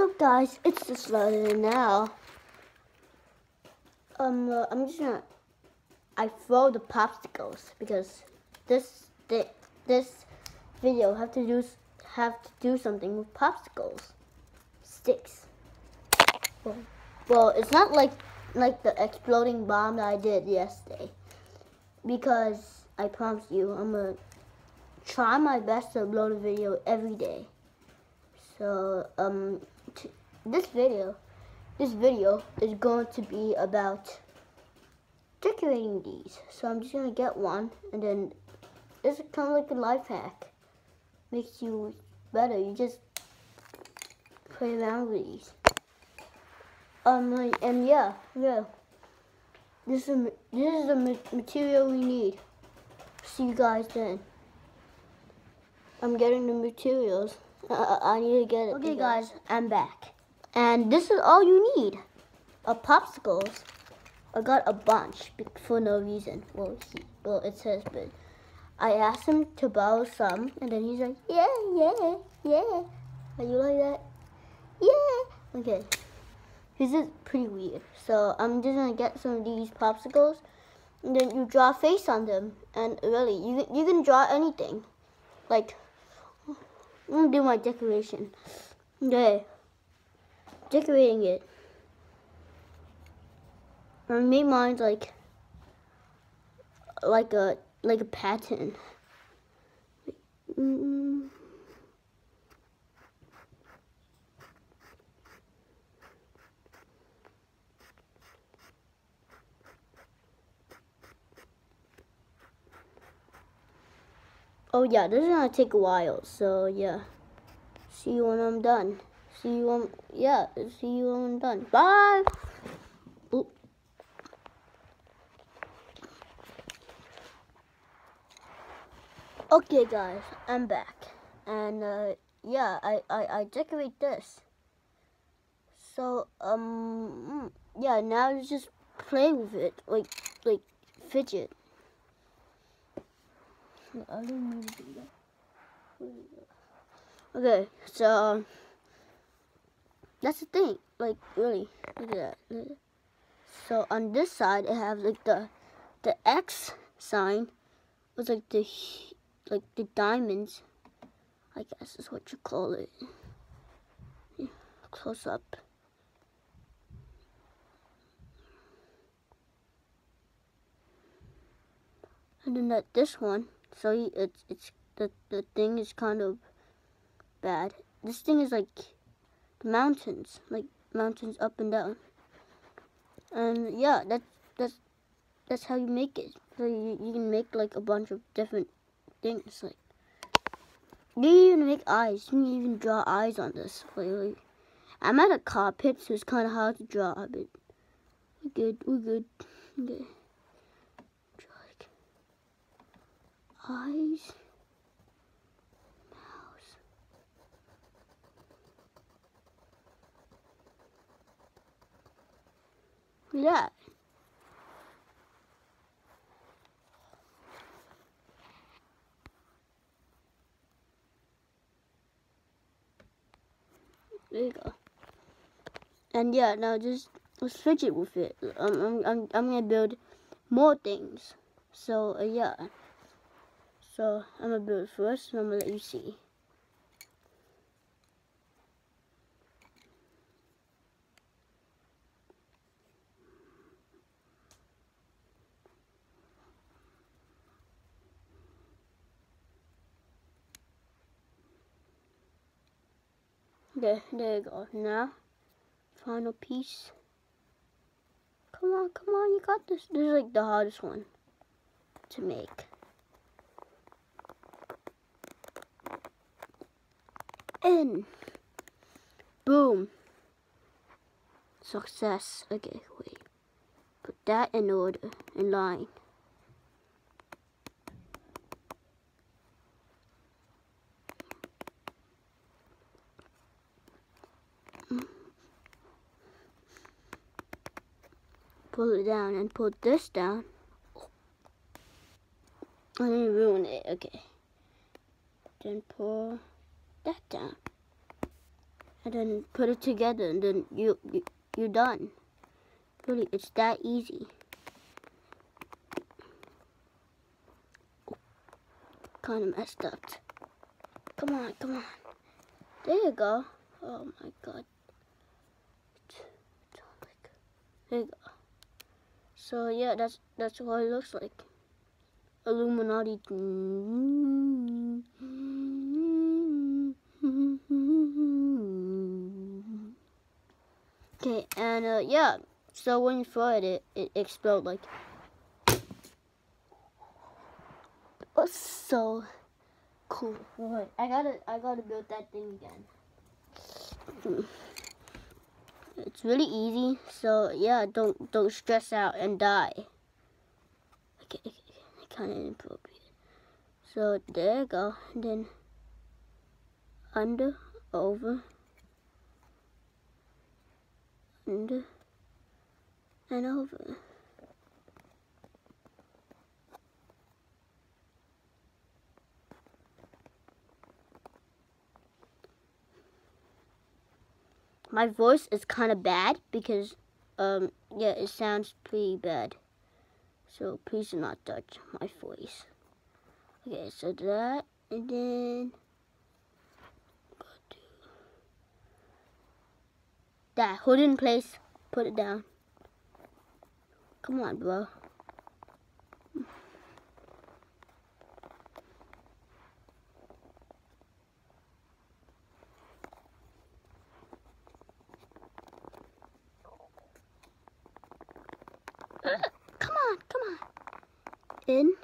So guys, it's just loading now. Um, uh, I'm just gonna. I throw the popsicles because this thi- this video have to do have to do something with popsicles, sticks. Well, well, it's not like like the exploding bomb that I did yesterday, because I promise you, I'm gonna try my best to upload a video every day. So um, this video, this video is going to be about decorating these. So I'm just gonna get one, and then this is kind of like a life hack. Makes you better. You just play around with these. Um, and yeah, yeah. This is this is the material we need. See you guys then. I'm getting the materials. Uh, I need to get it. Okay, guys, I'm back. And this is all you need. A popsicles. I got a bunch for no reason. Well, he, well, it says, but I asked him to borrow some, and then he's like, yeah, yeah, yeah. Are you like that? Yeah. Okay. This is pretty weird. So I'm just gonna get some of these popsicles, and then you draw a face on them. And really, you you can draw anything, like I'm gonna do my decoration. Okay. Decorating it. I made mine like like a like a pattern. Mm. Oh yeah, this is gonna take a while, so yeah. See you when I'm done. See you when yeah, see you when I'm done. Bye. Oop. Okay guys, I'm back. And uh yeah, I, I, I decorate this. So um yeah, now let's just play with it. Like like fidget. Okay, so that's the thing. Like really, look at that. So on this side, it has like the the X sign was like the like the diamonds. I guess is what you call it. Close up. And then that this one, so it's it's the the thing is kind of bad. This thing is like mountains, like mountains up and down. And yeah, that's that's that's how you make it. So you, you can make like a bunch of different things. Like you even make eyes. You can even draw eyes on this. Like, like I'm at a carpet, so it's kind of hard to draw, but we're good. We're good. Okay. Draw like eyes. Yeah. There you go. And yeah, now just let's fidget with it. I'm I'm I'm, I'm gonna build more things. So uh, yeah. So I'm gonna build first, and I'm gonna let you see. There, there you go. Now, final piece. Come on, come on, you got this. This is like the hardest one to make. In. Boom. Success. Okay, wait. Put that in order, in line. Pull it down and put this down. I didn't ruin it. Okay. Then pull that down. and then put it together and then you, you you're done. Really, it's that easy. Kind of messed up. Come on, come on. There you go. Oh my god. There you go. So yeah, that's that's what it looks like. Illuminati. Okay, and uh, yeah, so when you throw it, it, it explodes like. Oh, so cool. Wait, I gotta, I gotta build that thing again. It's really easy, so yeah, don't, don't stress out and die. Okay, okay, okay. kind of inappropriate. So there you go, and then under, over, under, and over. My voice is kind of bad because, um, yeah, it sounds pretty bad. So please do not touch my voice. Okay, so that, and then that. Hold it in place. Put it down. Come on, bro. come on, come on. In.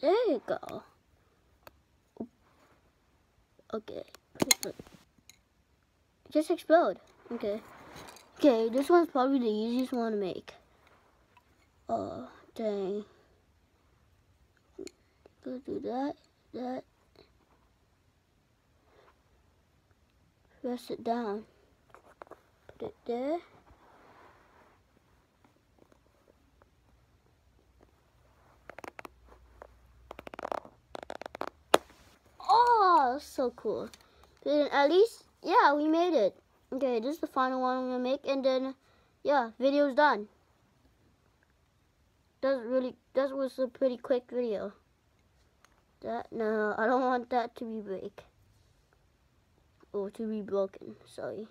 There you go. Okay. Just explode. Okay. Okay, this one's probably the easiest one to make. Oh, dang. Go do that, that. Press it down. Put it there. Oh, so cool. Then at least, yeah, we made it. Okay, this is the final one I'm gonna make, and then, yeah, video's done. That really, that was a pretty quick video. That, no, I don't want that to be break. Or to be broken, sorry.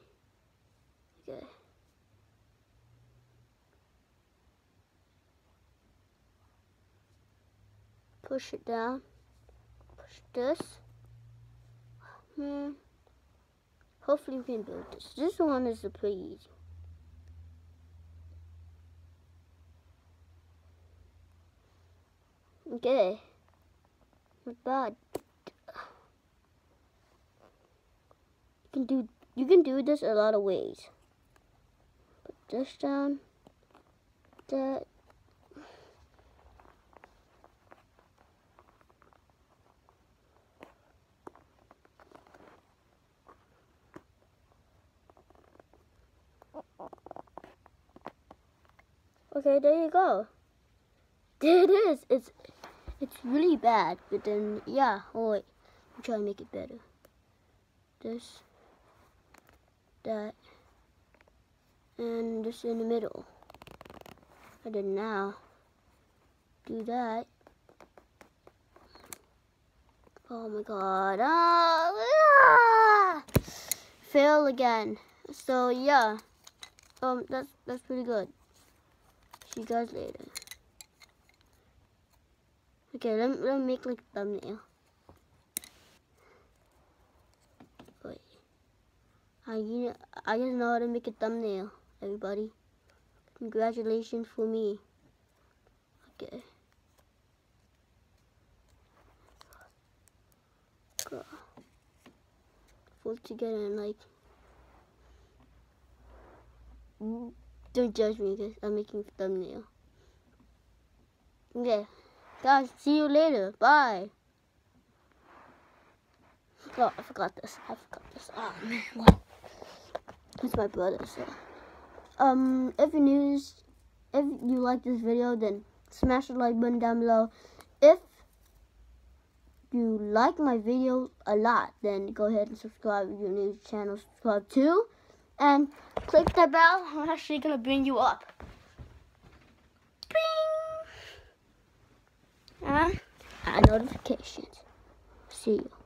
Okay. Push it down. Push this. Hmm. Hopefully we can build this. This one is a pretty easy. Okay. Not bad. You can do you can do this a lot of ways. Put this down. That Okay, there you go. There it is. It's it's really bad, but then yeah. Oh wait, I'm trying to make it better. This, that, and this in the middle. I did now, do that. Oh my god. Ah! Fail again. So yeah. Um that's that's pretty good. You guys later. Okay, let me, let me make like thumbnail. Wait. I, you know, I just know how to make a thumbnail, everybody. Congratulations for me. Okay. Go. Together and like don't judge me because I'm making thumbnail. Okay. Guys, see you later. Bye. Oh, I forgot this. I forgot this. Oh, man. It's my brother, so. Um, if you're new, if you like this video, then smash the like button down below. If you like my video a lot, then go ahead and subscribe to you're new channel. Subscribe too. And click the bell. I'm actually going to bring you up. Bing! And, notifications. See you.